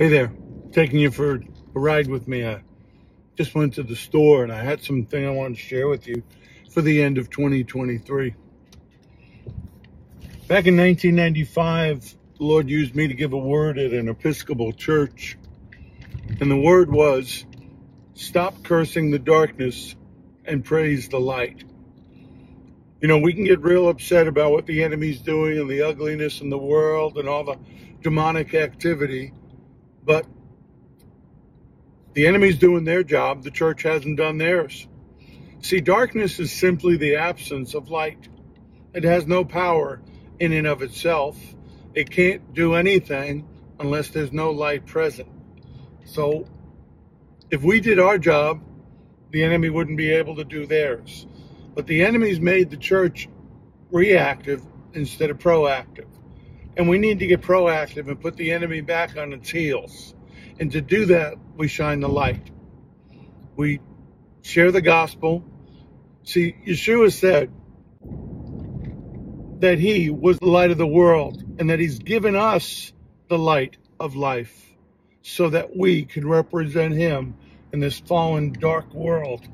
Hey there, taking you for a ride with me. I just went to the store and I had something I wanted to share with you for the end of 2023. Back in 1995, the Lord used me to give a word at an Episcopal church. And the word was, stop cursing the darkness and praise the light. You know, we can get real upset about what the enemy's doing and the ugliness in the world and all the demonic activity, but the enemy's doing their job. The church hasn't done theirs. See, darkness is simply the absence of light. It has no power in and of itself. It can't do anything unless there's no light present. So, if we did our job, the enemy wouldn't be able to do theirs. But the enemy's made the church reactive instead of proactive. And we need to get proactive and put the enemy back on its heels. And to do that, we shine the light. We share the gospel. See, Yeshua said that he was the light of the world and that he's given us the light of life so that we can represent him in this fallen, dark world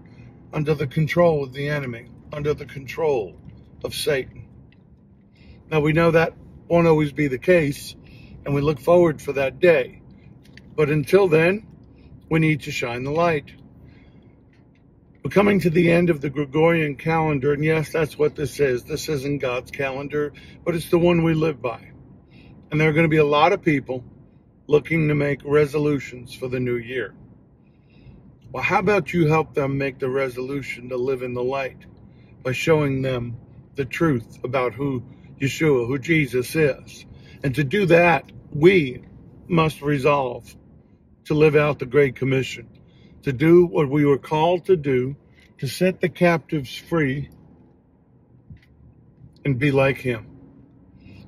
under the control of the enemy, under the control of Satan. Now we know that won't always be the case, and we look forward for that day. But until then, we need to shine the light. We're coming to the end of the Gregorian calendar, and yes, that's what this is. This isn't God's calendar, but it's the one we live by. And there are going to be a lot of people looking to make resolutions for the new year. Well, how about you help them make the resolution to live in the light by showing them the truth about who Yeshua, who Jesus is? And to do that, we must resolve to live out the Great Commission, to do what we were called to do, to set the captives free and be like Him.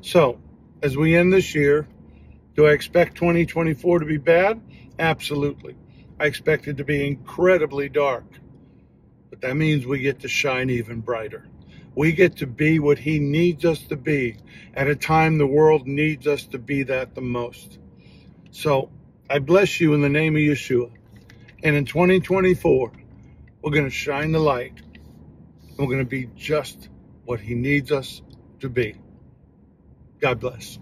So, as we end this year, do I expect 2024 to be bad? Absolutely. I expect it to be incredibly dark. But that means we get to shine even brighter. We get to be what He needs us to be at a time the world needs us to be that the most. So I bless you in the name of Yeshua. And in 2024, we're going to shine the light. We're going to be just what He needs us to be. God bless.